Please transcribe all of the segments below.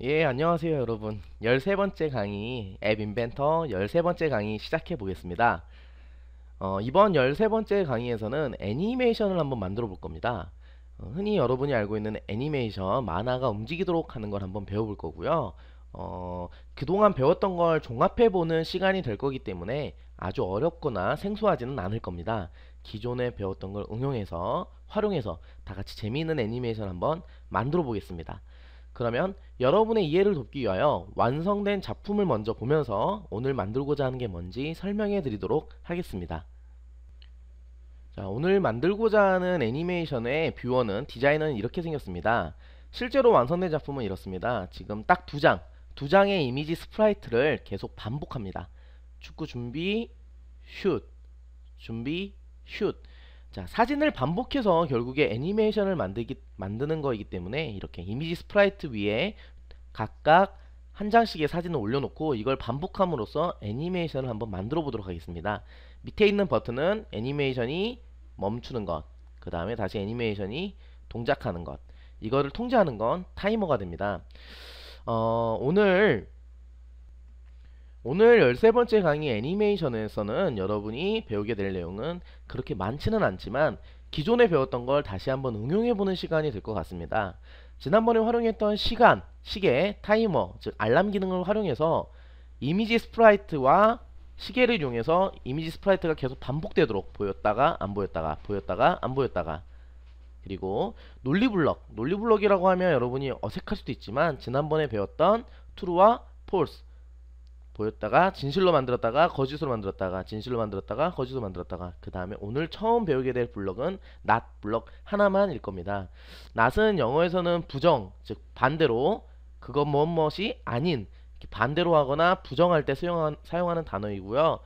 예, 안녕하세요, 여러분. 13번째 강의, 앱 인벤터 13번째 강의 시작해 보겠습니다. 어, 이번 13번째 강의에서는 애니메이션을 한번 만들어 볼 겁니다. 어, 흔히 여러분이 알고 있는 애니메이션, 만화가 움직이도록 하는 걸 한번 배워 볼 거고요. 어, 그동안 배웠던 걸 종합해 보는 시간이 될 거기 때문에 아주 어렵거나 생소하지는 않을 겁니다. 기존에 배웠던 걸 응용해서, 활용해서 다 같이 재미있는 애니메이션 한번 만들어 보겠습니다. 그러면 여러분의 이해를 돕기 위하여 완성된 작품을 먼저 보면서 오늘 만들고자 하는 게 뭔지 설명해 드리도록 하겠습니다. 자, 오늘 만들고자 하는 애니메이션의 viewer는 디자인은 이렇게 생겼습니다. 실제로 완성된 작품은 이렇습니다. 지금 딱 두 장, 두 장의 image sprite를 계속 반복합니다. 축구 준비, 슛, 준비, 슛. 자, 사진을 반복해서 결국에 애니메이션을 만들기, 만드는 거이기 때문에 이렇게 image sprite 위에 각각 한 장씩의 사진을 올려놓고 이걸 반복함으로써 애니메이션을 한번 만들어 보도록 하겠습니다. 밑에 있는 버튼은 애니메이션이 멈추는 것, 그 다음에 다시 애니메이션이 동작하는 것, 이거를 통제하는 건 타이머가 됩니다. 어, 오늘 오늘 13번째 강의 애니메이션에서는 여러분이 배우게 될 내용은 그렇게 많지는 않지만 기존에 배웠던 걸 다시 한번 응용해보는 시간이 될 것 같습니다. 지난번에 활용했던 시간, 시계, 타이머, 즉 알람 기능을 활용해서 image sprite와 시계를 이용해서 image sprite가 계속 반복되도록 보였다가 안 보였다가 보였다가 안 보였다가 그리고 논리블럭 논리블럭이라고 하면 여러분이 어색할 수도 있지만 지난번에 배웠던 true와 false 보였다가 진실로 만들었다가 거짓으로 만들었다가 진실로 만들었다가 거짓으로 만들었다가 그 다음에 오늘 처음 배우게 될 블럭은 not 블럭 하나만일 겁니다. not은 영어에서는 부정 즉 반대로 그것 무엇이 아닌 반대로 하거나 부정할 때 사용한, 사용하는 단어이고요.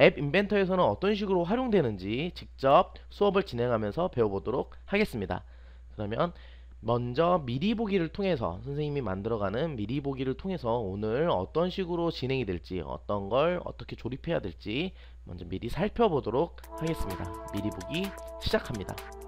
앱 인벤터에서는 어떤 식으로 활용되는지 직접 수업을 진행하면서 배워보도록 하겠습니다. 그러면 먼저 미리 보기를 통해서 선생님이 만들어가는 미리 보기를 통해서 오늘 어떤 식으로 진행이 될지 어떤 걸 어떻게 조립해야 될지 먼저 미리 살펴보도록 하겠습니다. 미리 보기 시작합니다.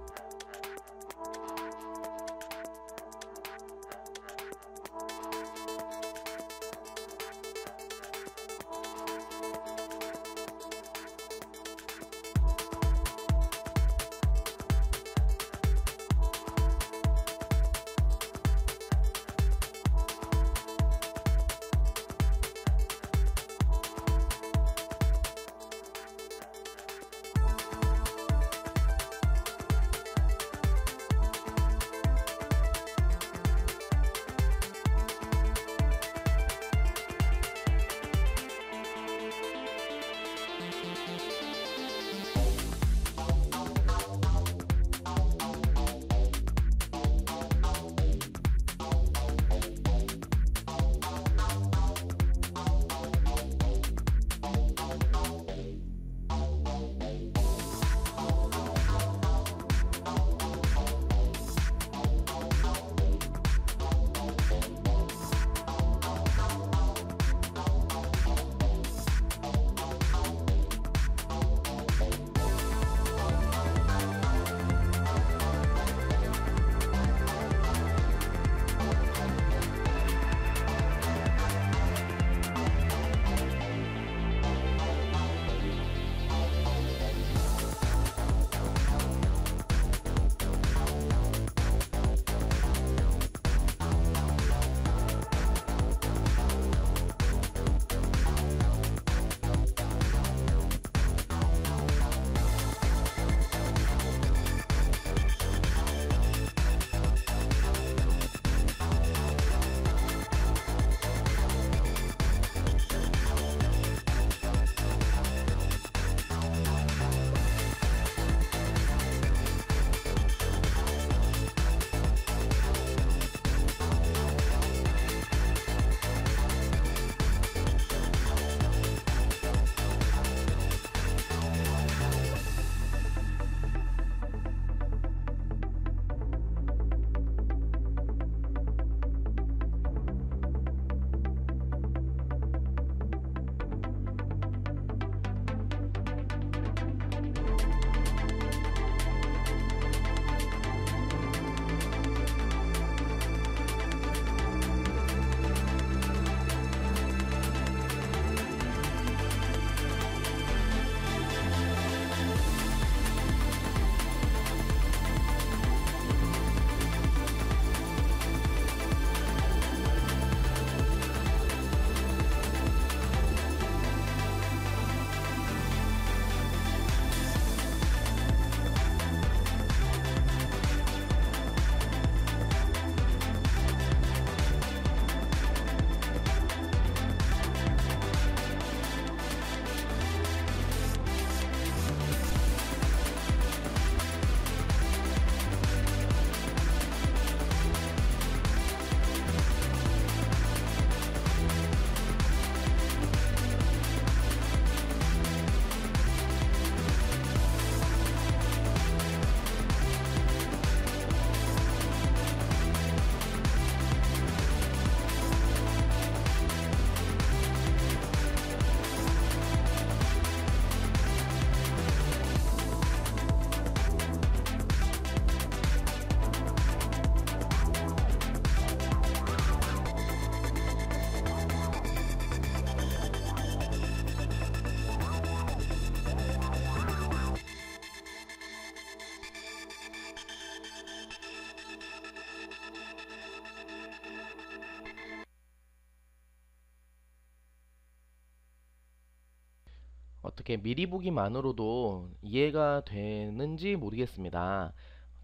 어떻게 미리 보기만으로도 이해가 되는지 모르겠습니다.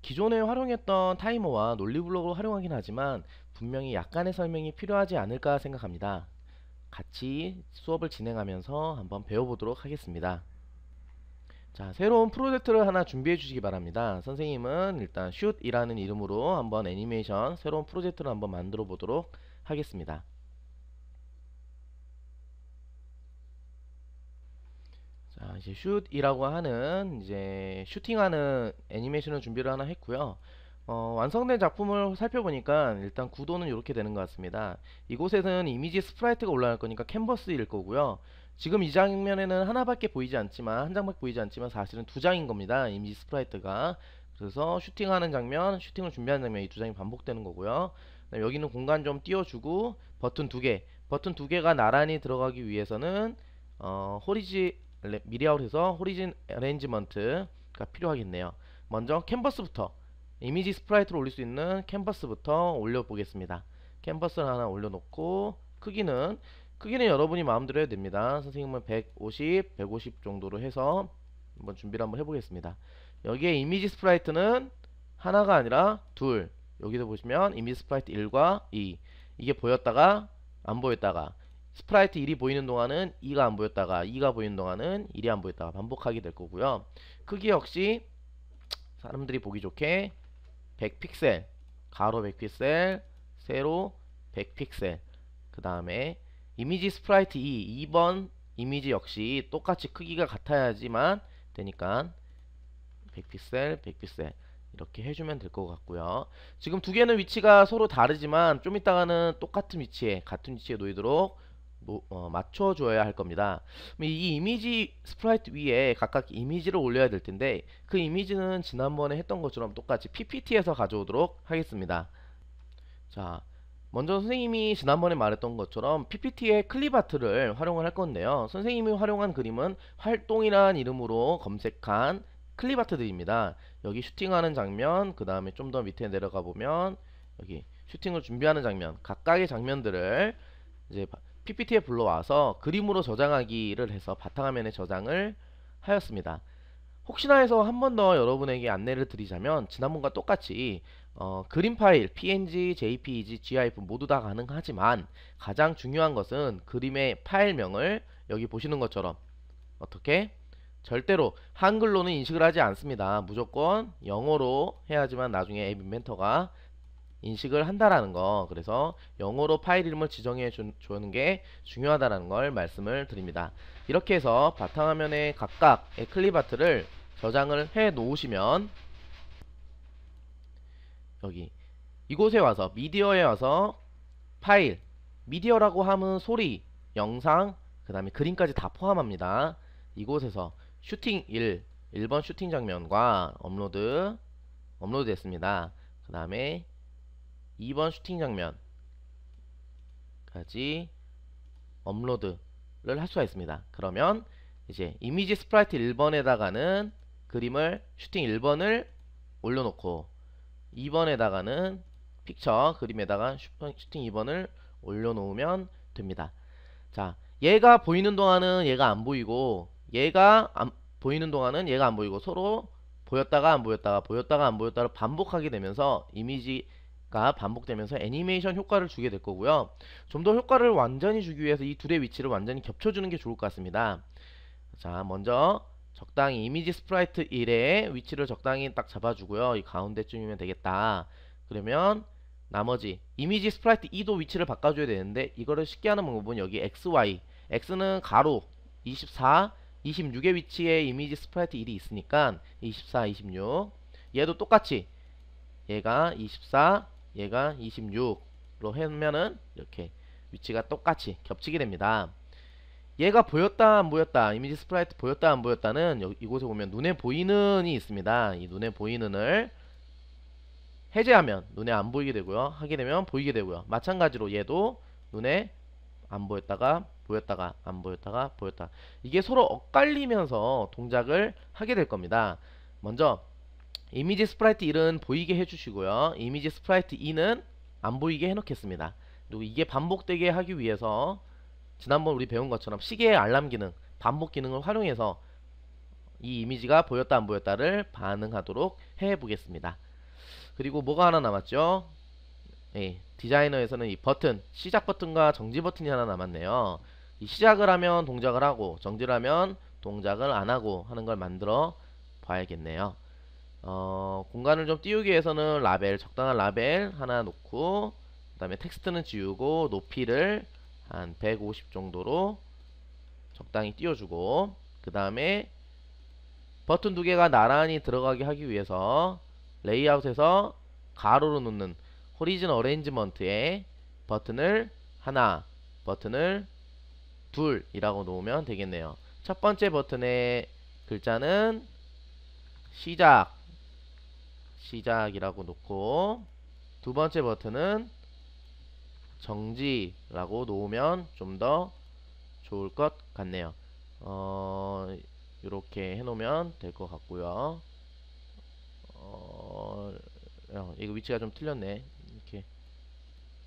기존에 활용했던 타이머와 논리블록으로 활용하긴 하지만 분명히 약간의 설명이 필요하지 않을까 생각합니다. 같이 수업을 진행하면서 한번 배워보도록 하겠습니다. 자, 새로운 프로젝트를 하나 준비해 주시기 바랍니다. 선생님은 일단 슛이라는 이름으로 한번 애니메이션 새로운 프로젝트를 한번 만들어 보도록 하겠습니다. 자, 이제 슛이라고 하는 이제 슈팅하는 애니메이션을 준비를 하나 했고요. 어, 완성된 작품을 살펴보니까 일단 구도는 이렇게 되는 것 같습니다. 이곳에는 image sprite가 올라갈 거니까 캔버스일 거고요. 지금 이 장면에는 하나밖에 보이지 않지만 한 장밖에 보이지 않지만 사실은 두 장인 겁니다. image sprite가 그래서 슈팅하는 장면, 슈팅을 준비하는 장면 이 두 장이 반복되는 거고요. 여기는 공간 좀 띄워주고 버튼 두 개, 버튼 두 개가 나란히 들어가기 위해서는 어, horizontal 레이아웃 해서 horizontal arrangement가 필요하겠네요. 먼저 캔버스부터 image sprite를 올릴 수 있는 캔버스부터 올려보겠습니다. 캔버스를 하나 올려놓고 크기는 크기는 여러분이 마음대로 해도 됩니다. 선생님은 150, 150 정도로 해서 한번 준비를 한번 해보겠습니다. 여기에 image sprite는 하나가 아니라 둘 여기도 보시면 image sprite 1과 2 이게 보였다가 안 보였다가 sprite 1이 보이는 동안은 2가 안 보였다가 2가 보이는 동안은 1이 안 보였다가 반복하게 될 거고요. 크기 역시 사람들이 보기 좋게 100픽셀 가로 100픽셀 세로 100픽셀 그 다음에 이미지 sprite 2 2번 이미지 역시 똑같이 크기가 같아야지만 되니까 100픽셀 100픽셀 이렇게 해주면 될 것 같고요 지금 두 개는 위치가 서로 다르지만 좀 이따가는 똑같은 위치에 같은 위치에 놓이도록 뭐, 어, 맞춰줘야 할 겁니다. 이 이미지 sprite 위에 각각 이미지를 올려야 될 텐데 그 이미지는 지난번에 했던 것처럼 똑같이 PPT에서 가져오도록 하겠습니다. 자, 먼저 선생님이 지난번에 말했던 것처럼 PPT의 clip art를 활용을 할 건데요. 선생님이 활용한 그림은 활동이란 이름으로 검색한 클립아트들입니다. 여기 슈팅하는 장면, 그 다음에 좀 더 밑에 내려가 보면 여기 슈팅을 준비하는 장면, 각각의 장면들을 이제 PPT에 불러와서 그림으로 저장하기를 해서 바탕화면에 저장을 하였습니다. 혹시나 해서 한 번 더 여러분에게 안내를 드리자면 지난번과 똑같이 어, 그림 파일 png, jpeg, gif 모두 다 가능하지만 가장 중요한 것은 그림의 파일명을 여기 보시는 것처럼 어떻게 절대로 한글로는 인식을 하지 않습니다. 무조건 영어로 해야지만 나중에 앱 인벤터가 인식을 한다라는 거. 그래서 영어로 파일 이름을 지정해 주, 주는 게 중요하다라는 걸 말씀을 드립니다. 이렇게 해서 바탕화면에 각각의 클립아트를 저장을 해 놓으시면 여기 이곳에 와서 미디어에 와서 파일 미디어라고 하면 소리 영상 그 다음에 그림까지 다 포함합니다. 이곳에서 슈팅 1 1번 슈팅 장면과 업로드 업로드 됐습니다. 그 다음에 2번 슈팅 장면까지 업로드를 할 수가 있습니다. 그러면 이제 이미지 sprite 1번에다가는 그림을 슈팅 1번을 올려놓고 2번에다가는 픽처 그림에다가 슈팅 2번을 올려놓으면 됩니다. 자, 얘가 보이는 동안은 얘가 안 보이고 얘가 안, 보이는 동안은 얘가 안 보이고 서로 보였다가 안 보였다가 보였다가 안 보였다를 반복하게 되면서 이미지 가 반복되면서 애니메이션 효과를 주게 될 거고요. 좀 더 효과를 완전히 주기 위해서 이 둘의 위치를 완전히 겹쳐주는 게 좋을 것 같습니다. 자, 먼저 적당히 이미지 sprite 1의 위치를 적당히 딱 잡아주고요. 이 가운데쯤이면 되겠다. 그러면 나머지 이미지 sprite 2도 위치를 바꿔줘야 되는데 이거를 쉽게 하는 방법은 여기 XY X는 가로 24, 26의 위치에 이미지 sprite 1이 있으니까 24, 26 얘도 똑같이 얘가 24, 얘가 26로 하면은 이렇게 위치가 똑같이 겹치게 됩니다. 얘가 보였다 안 보였다 이미지 sprite 보였다 안 보였다는 여기, 이곳에 보면 눈에 보이는이 있습니다. 이 눈에 보이는을 해제하면 눈에 안 보이게 되고요. 하게 되면 보이게 되고요. 마찬가지로 얘도 눈에 안 보였다가 보였다가 안 보였다가 보였다. 이게 서로 엇갈리면서 동작을 하게 될 겁니다. 먼저 이미지 sprite 1은 보이게 해주시고요. 이미지 sprite 2는 안 보이게 해놓겠습니다. 그리고 이게 반복되게 하기 위해서 지난번 우리 배운 것처럼 시계의 알람 기능 반복 기능을 활용해서 이 이미지가 보였다 안 보였다를 반응하도록 해 보겠습니다. 그리고 뭐가 하나 남았죠? 예, 디자이너에서는 이 버튼, 시작 버튼과 정지 버튼이 하나 남았네요. 이 시작을 하면 동작을 하고 정지를 하면 동작을 안 하고 하는 걸 만들어 봐야겠네요. 어, 공간을 좀 띄우기 위해서는 라벨, 적당한 라벨 하나 놓고 그 다음에 텍스트는 지우고 높이를 한 150 정도로 적당히 띄워주고 그 다음에 버튼 두 개가 나란히 들어가게 하기 위해서 레이아웃에서 가로로 놓는 horizontal arrangement에 버튼을 하나, 버튼을 둘이라고 놓으면 되겠네요. 첫 번째 버튼의 글자는 시작, 시작이라고 놓고 두 번째 버튼은 정지라고 놓으면 좀 더 좋을 것 같네요. 어, 이렇게 해놓으면 될 것 같고요. 어, 어, 이거 위치가 좀 틀렸네. 이렇게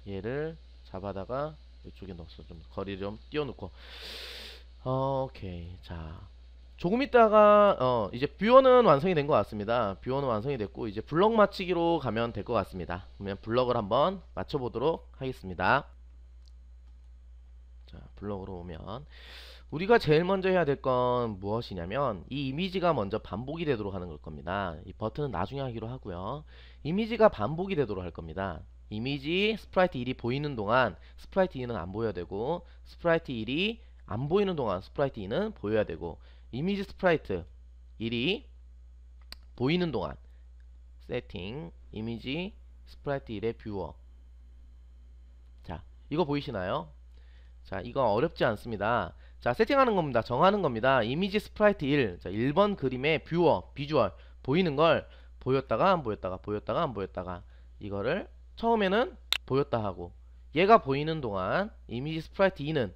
얘를 잡아다가 이쪽에 넣었어. 좀 거리를 좀 띄워놓고. 어, 오케이. 자, 조금 있다가 어, 이제 viewer는 완성이 된 것 같습니다. viewer는 완성이 됐고 이제 블럭 맞추기로 가면 될 것 같습니다. 그러면 블럭을 한번 맞춰보도록 하겠습니다. 자, 블럭으로 오면 우리가 제일 먼저 해야 될 건 무엇이냐면 이 이미지가 먼저 반복이 되도록 하는 걸 겁니다. 이 버튼은 나중에 하기로 하고요. 이미지가 반복이 되도록 할 겁니다. 이미지 sprite 1이 보이는 동안 sprite 2는 안 보여야 되고 sprite 1이 안 보이는 동안 sprite 2는 보여야 되고 이미지 sprite 1이 보이는 동안 세팅 이미지 sprite 1의 viewer 자 이거 보이시나요? 자 이거 어렵지 않습니다. 자 세팅하는 겁니다. 정하는 겁니다. 이미지 sprite 1 자, 1번 그림의 viewer visible 보이는 걸 보였다가 안 보였다가 보였다가 안 보였다가 이거를 처음에는 보였다 하고 얘가 보이는 동안 이미지 sprite 2는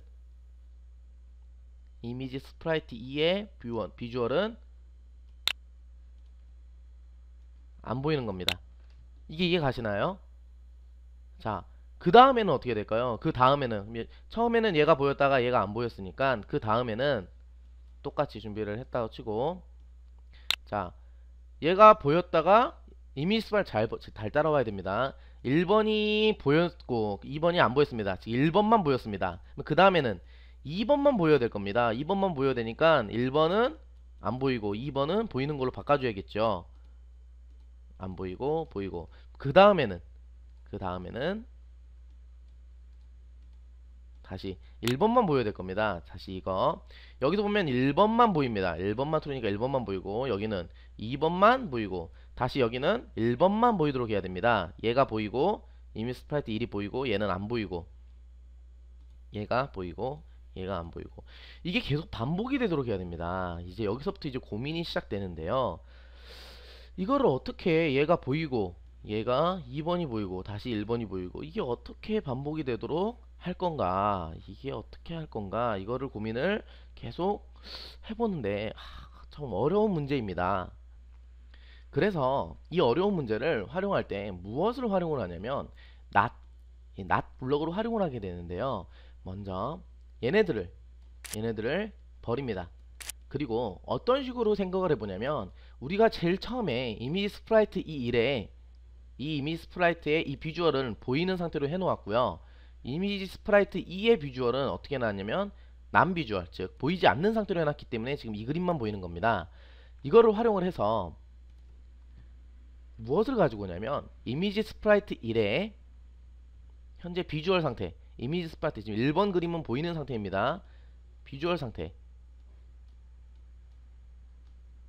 이미지 sprite 2의 viewer, visible은 안 보이는 겁니다. 이게 이해 가시나요? 자, 그 다음에는 어떻게 될까요? 그 다음에는 처음에는 얘가 보였다가 얘가 안 보였으니까 그 다음에는 똑같이 준비를 했다고 치고 자 얘가 보였다가 이미 스발 잘, 잘 따라와야 됩니다 1번이 보였고 2번이 안 보였습니다 1번만 보였습니다 그 다음에는 2번만 보여야 될 겁니다 2번만 보여야 되니까 1번은 안 보이고 2번은 보이는 걸로 바꿔줘야겠죠 안 보이고 보이고 그 다음에는 그 다음에는 다시 1번만 보여야 될 겁니다. 다시 이거 여기도 보면 1번만 보입니다. 1번만 틀으니까 1번만 보이고 여기는 2번만 보이고 다시 여기는 1번만 보이도록 해야 됩니다. 얘가 보이고 이미지 sprite 1이 보이고 얘는 안 보이고 얘가 보이고 얘가 안 보이고. 이게 계속 반복이 되도록 해야 됩니다. 이제 여기서부터 이제 고민이 시작되는데요. 이거를 어떻게 얘가 보이고 얘가 2번이 보이고 다시 1번이 보이고 이게 어떻게 반복이 되도록 할 건가? 이게 어떻게 할 건가? 이거를 고민을 계속 해보는데 아, 참 어려운 문제입니다. 그래서 이 어려운 문제를 활용할 때 무엇을 활용을 하냐면 not, not 블럭으로 활용을 하게 되는데요. 먼저 얘네들을 얘네들을 버립니다. 그리고 어떤 식으로 생각을 해보냐면 우리가 제일 처음에 이미지 sprite 이 1에 이 이미지 sprite의 이 visible은 보이는 상태로 해놓았고요. 이미지 sprite 2의 visible은 어떻게 나왔냐면 not visible 즉 보이지 않는 상태로 해놨기 때문에 지금 이 그림만 보이는 겁니다. 이거를 활용을 해서 무엇을 가지고 오냐면 이미지 sprite 1의 현재 visible 상태 이미지 sprite 지금 1번 그림은 보이는 상태입니다. visible 상태.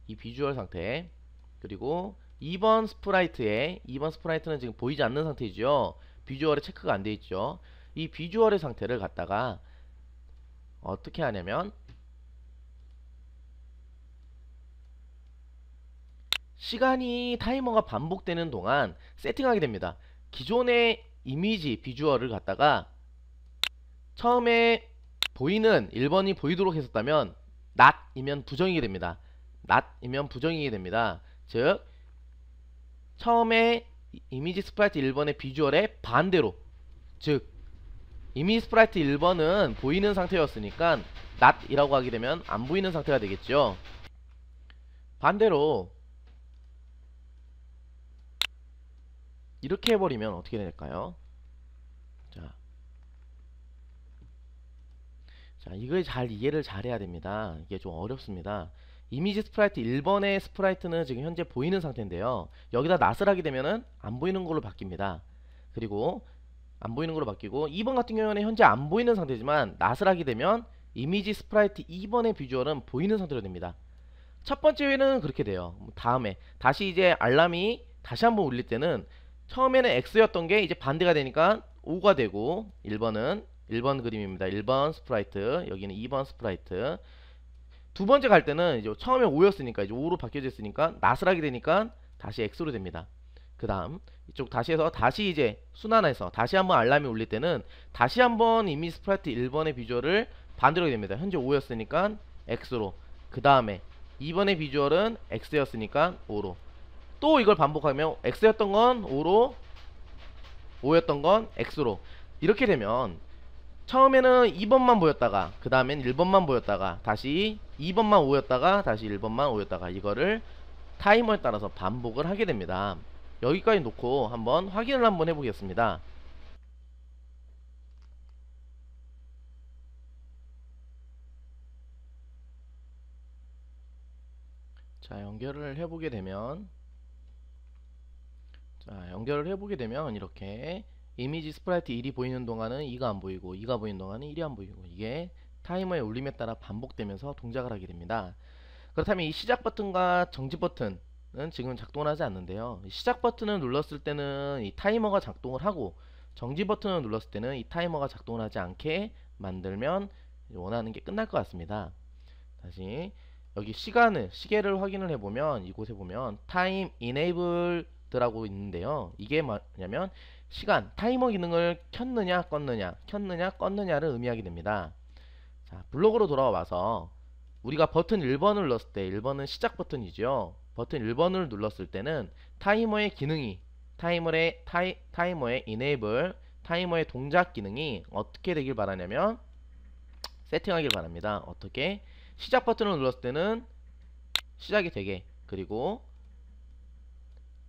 이 visible 상태. 그리고 2번 sprite에 2번 sprite는 지금 보이지 않는 상태이죠. 비주얼에 체크가 안 돼 있죠. 이 비주얼의 상태를 갖다가 어떻게 하냐면 시간이 타이머가 반복되는 동안 세팅하게 됩니다. 기존의 이미지 비주얼을 갖다가 처음에 보이는 1번이 보이도록 했었다면 not이면 부정이게 됩니다. not이면 부정이게 됩니다. 즉 처음에 이미지 sprite 1번의 visible의 반대로 즉 이미지 sprite 1번은 보이는 상태였으니까 not이라고 하게 되면 안 보이는 상태가 되겠죠. 반대로 이렇게 해버리면 어떻게 될까요? 자, 자 이걸 잘 이해를 잘 해야 됩니다. 이게 좀 어렵습니다. 이미지 sprite 1번의 sprite는 지금 현재 보이는 상태인데요. 여기다 not을 하게 되면은 안 보이는 걸로 바뀝니다. 그리고 안 보이는 걸로 바뀌고 2번 같은 경우는 현재 안 보이는 상태지만 not을 하게 되면 이미지 sprite 2번의 visible은 보이는 상태로 됩니다. 첫 번째 회는 그렇게 돼요. 다음에 다시 이제 알람이 다시 한번 울릴 때는 처음에는 X였던 게 이제 반대가 되니까 O가 되고 1번은 1번 그림입니다. 1번 sprite 여기는 2번 sprite 두 번째 갈 때는 이제 처음에 O였으니까 이제 O로 바뀌어져 있으니까 하게 되니까 다시 X로 됩니다. 그 다음 이쪽 다시 해서 다시 이제 순환해서 다시 한번 알람이 울릴 때는 다시 한번 이미지 sprite 1번의 visible을 반대로 됩니다. 현재 O였으니까 X로 그 다음에 2번의 visible은 X였으니까 O로 또 이걸 반복하면 X였던 건 O로 O였던 건 X로 이렇게 되면 처음에는 2번만 보였다가 그 다음엔 1번만 보였다가 다시 2번만 5였다가 다시 1번만 5였다가 이거를 타이머에 따라서 반복을 하게 됩니다. 여기까지 놓고 한번 확인을 한번 해보겠습니다. 자 연결을 해보게 되면 자 연결을 해보게 되면 이렇게 이미지 sprite 1이 보이는 동안은 2가 안 보이고 2가 보이는 동안은 1이 안 보이고 이게 타이머의 울림에 따라 반복되면서 동작을 하게 됩니다. 그렇다면 이 시작 버튼과 정지 버튼은 지금 작동을 하지 않는데요. 시작 버튼을 눌렀을 때는 이 타이머가 작동을 하고 정지 버튼을 눌렀을 때는 이 타이머가 작동을 하지 않게 만들면 원하는 게 끝날 것 같습니다. 다시 여기 시간을 시계를 확인을 해보면 이곳에 보면 timer enabled라고 있는데요. 이게 뭐냐면 시간, 타이머 기능을 켰느냐 껐느냐 켰느냐 껐느냐를 의미하게 됩니다. 자, 블록으로 돌아와서 우리가 버튼 1번을 눌렀을 때 1번은 시작 버튼이죠. 버튼 1번을 눌렀을 때는 타이머의 기능이 타이머의 타이, 타이머의 enable 타이머의 동작 기능이 어떻게 되길 바라냐면 세팅하길 바랍니다. 어떻게 시작 버튼을 눌렀을 때는 시작이 되게 그리고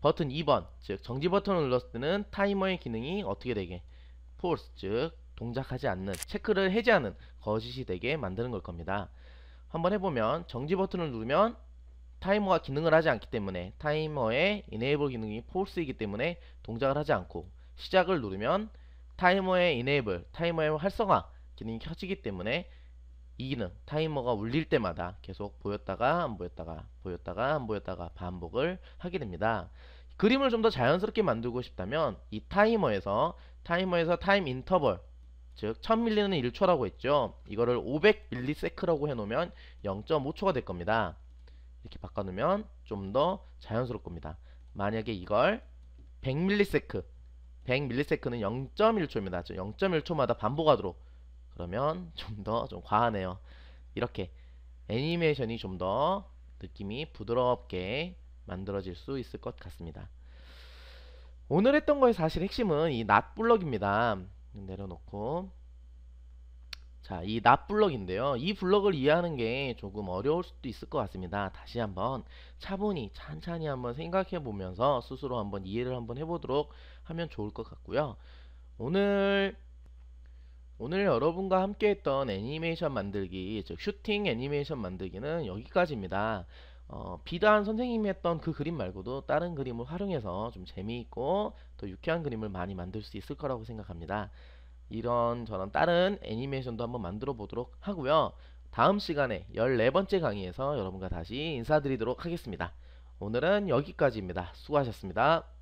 버튼 2번 즉 정지 버튼을 눌렀을 때는 타이머의 기능이 어떻게 되게 false 즉 동작하지 않는 체크를 해제하는 거짓이 되게 만드는 걸 겁니다. 한번 해보면 정지 버튼을 누르면 타이머가 기능을 하지 않기 때문에 타이머의 enable 기능이 false이기 때문에 동작을 하지 않고 시작을 누르면 타이머의 enable 타이머의 활성화 기능이 켜지기 때문에 이 기능 타이머가 울릴 때마다 계속 보였다가 안 보였다가 보였다가 안 보였다가 반복을 하게 됩니다. 그림을 좀 더 자연스럽게 만들고 싶다면 이 타이머에서 타이머에서 타임 인터벌 즉 1000밀리는 1초라고 했죠. 이거를 500밀리세크라고 해놓으면 0.5초가 될 겁니다. 이렇게 바꿔놓으면 좀 더 자연스러울 겁니다. 만약에 이걸 100밀리세크 100밀리세크는 0.1초입니다. 0.1초마다 반복하도록 그러면 좀더좀 과하네요. 이렇게 애니메이션이 좀 더 느낌이 부드럽게 만들어질 수 있을 것 같습니다. 오늘 했던 거의 사실 핵심은 이 낫블럭입니다. 내려놓고 자, 이 낫블럭인데요. 이 블럭을 이해하는 게 조금 어려울 수도 있을 것 같습니다. 다시 한번 차분히 찬찬히 한번 생각해 보면서 스스로 한번 이해를 한번 해보도록 하면 좋을 것 같고요. 오늘 오늘 여러분과 함께 했던 애니메이션 만들기, 즉 슈팅 애니메이션 만들기는 여기까지입니다. 어, 비단 선생님이 했던 그 그림 말고도 다른 그림을 활용해서 좀 재미있고 더 유쾌한 그림을 많이 만들 수 있을 거라고 생각합니다. 이런 저런 다른 애니메이션도 한번 만들어 보도록 하고요. 다음 시간에 14번째 강의에서 여러분과 다시 인사드리도록 하겠습니다. 오늘은 여기까지입니다. 수고하셨습니다.